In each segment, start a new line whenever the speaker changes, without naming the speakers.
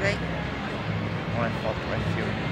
today.
I want my fury.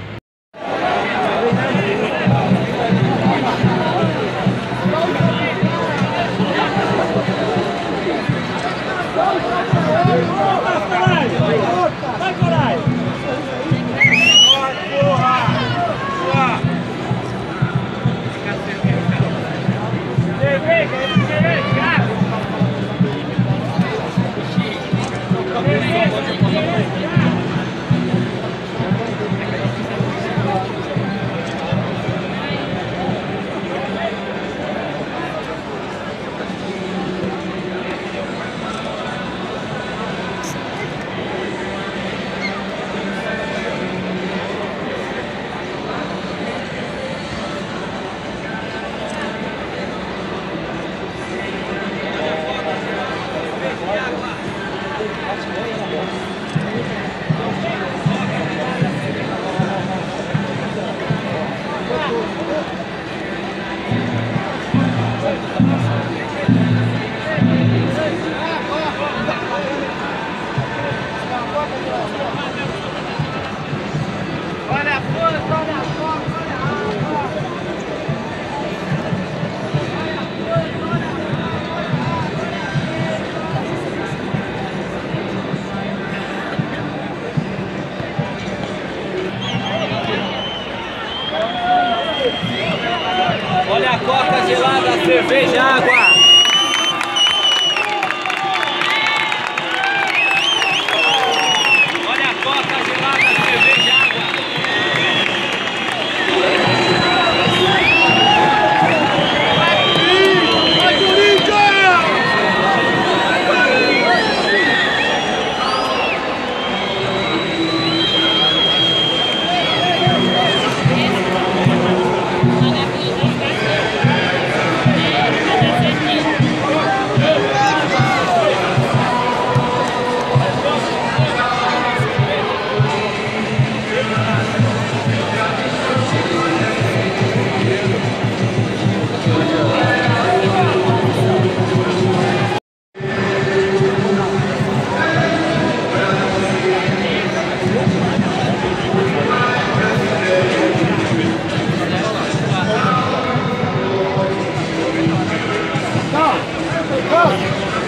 up.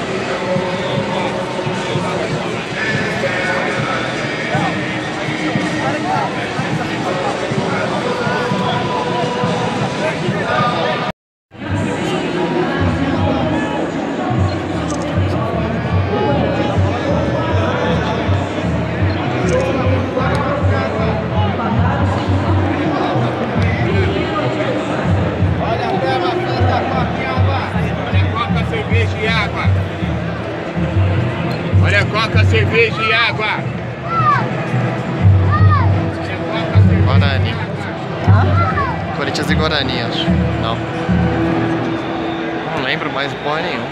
vez de água.
Guarani. Hã? Corinthians e Guarani, acho. Não. Não lembro mais porra nenhuma.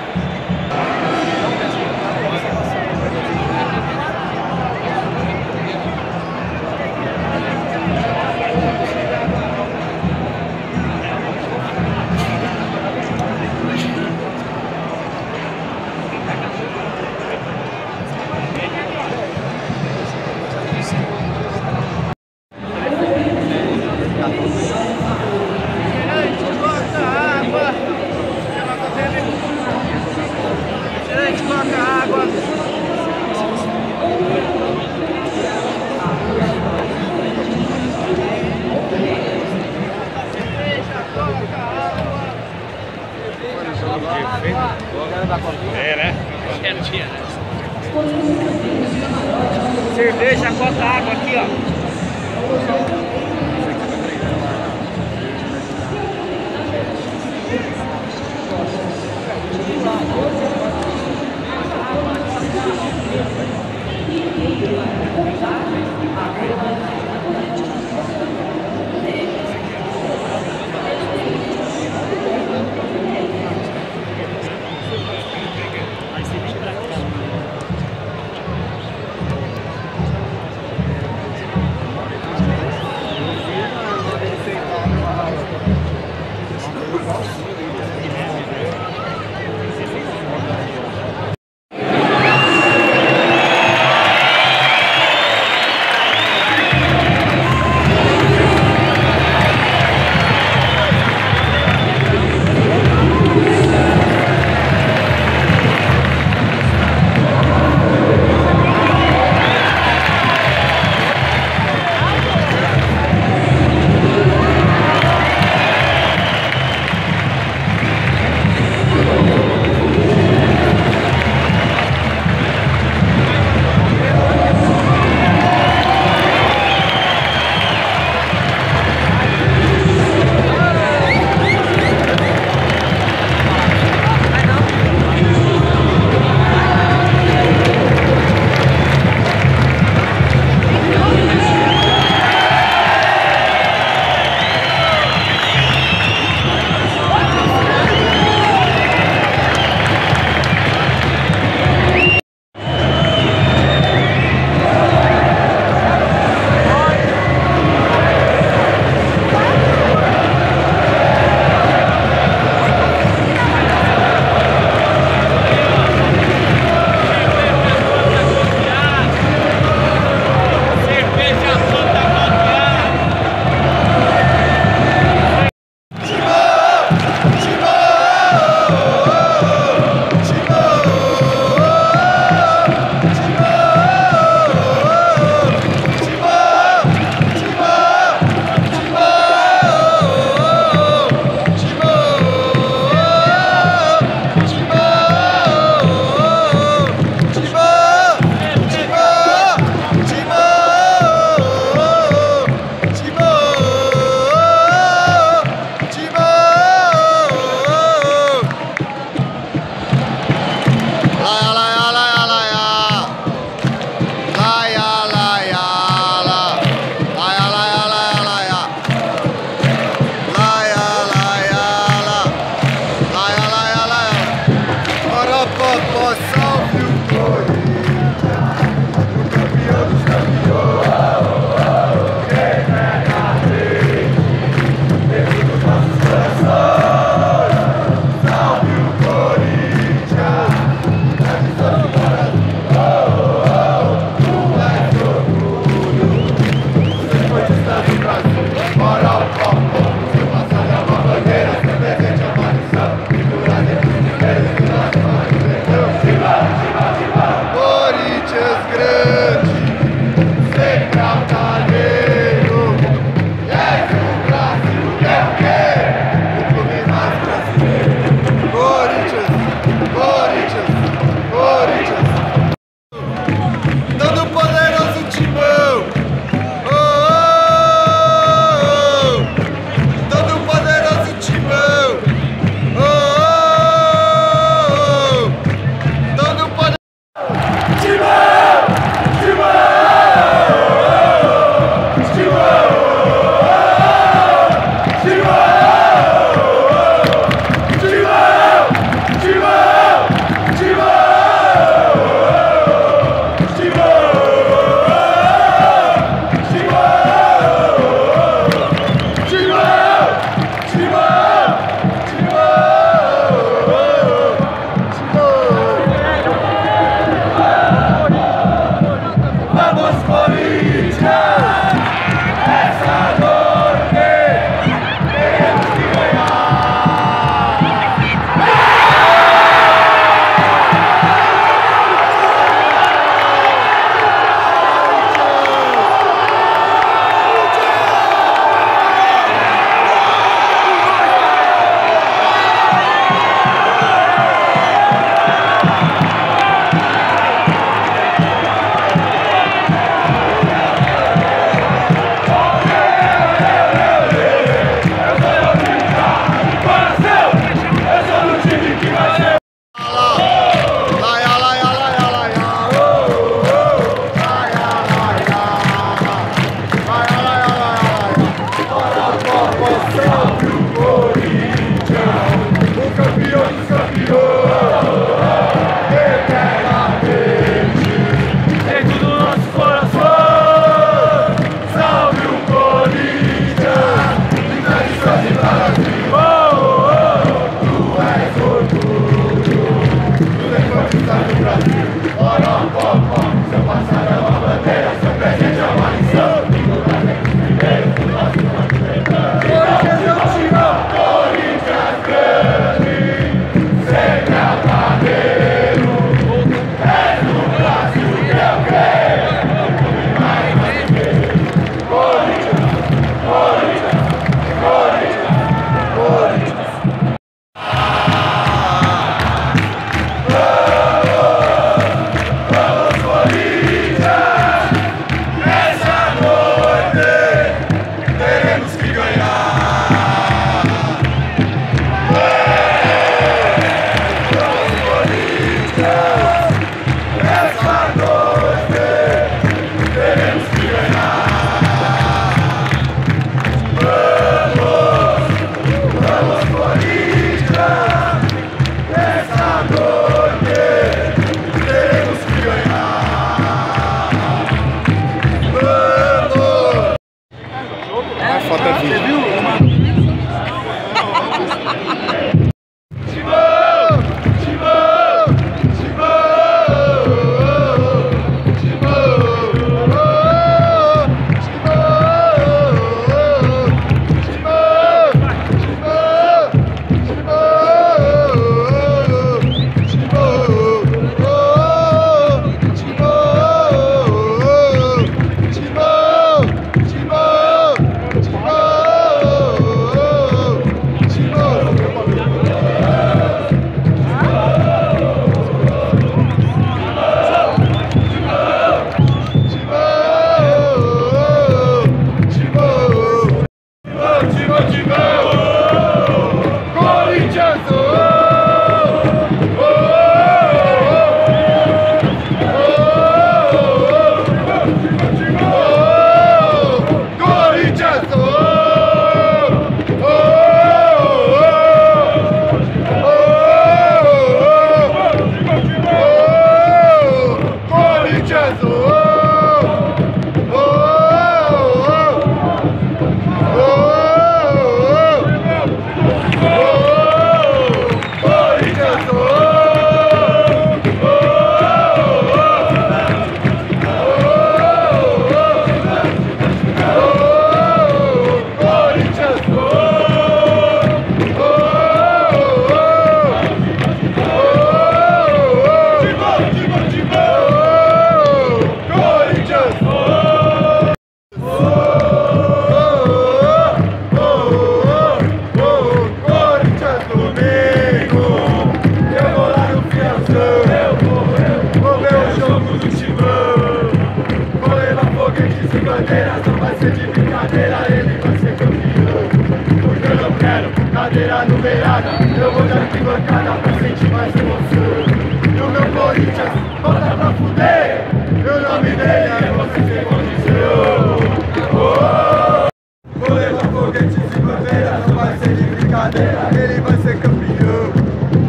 de brincadeira, ele vai ser campeão.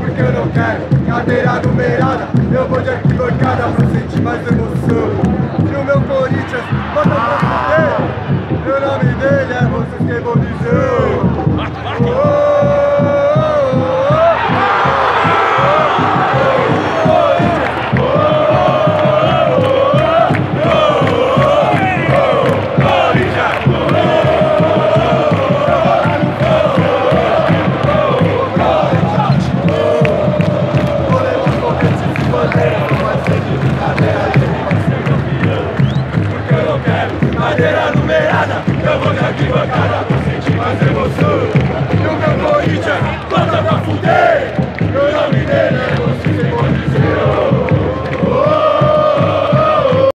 Porque eu não quero cadeira numerada, eu vou de arquibancada pra sentir mais emoção.